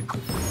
you